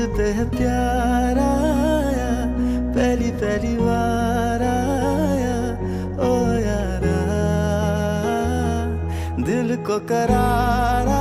है प्यार आया पहली पहली बार आया ओ यारा। दिल को करारा